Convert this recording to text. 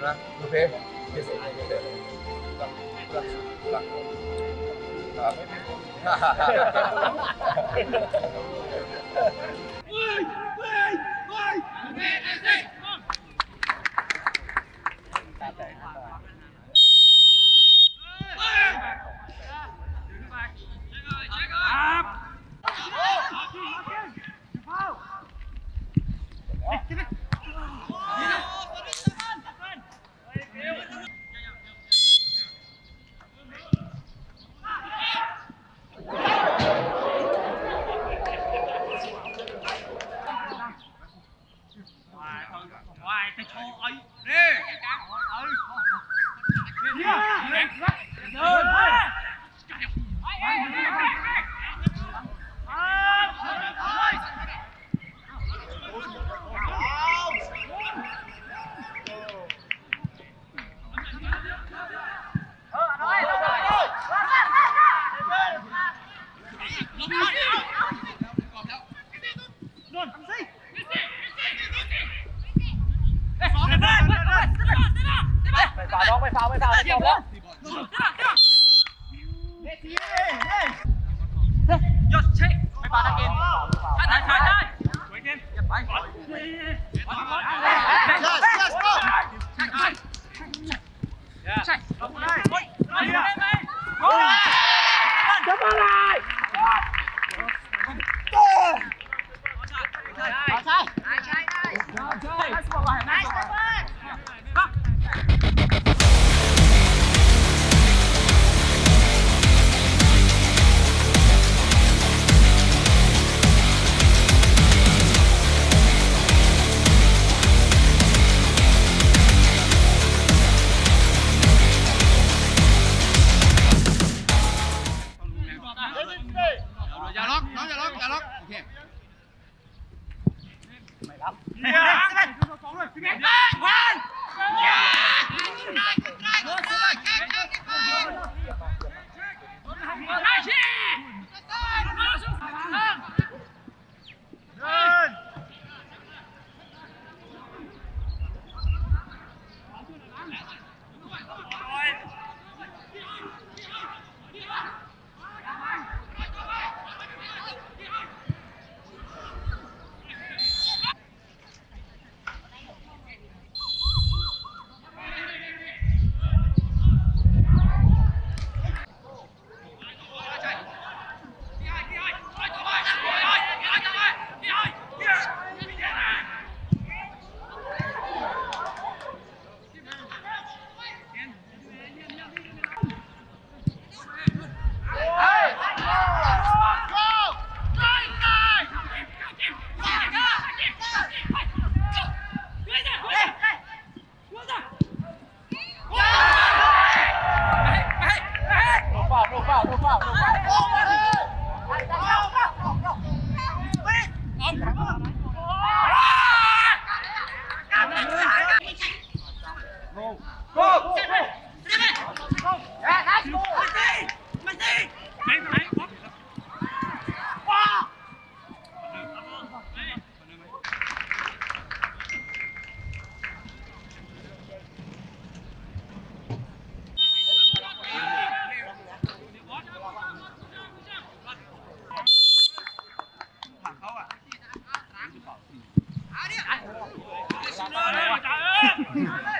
alhamdulillah biasa aja ឲ្យទៅឈោអីនេះអាចារ្យអត់អីនេះ vào phải vào, phải vào, phải vào 打！打！打！打！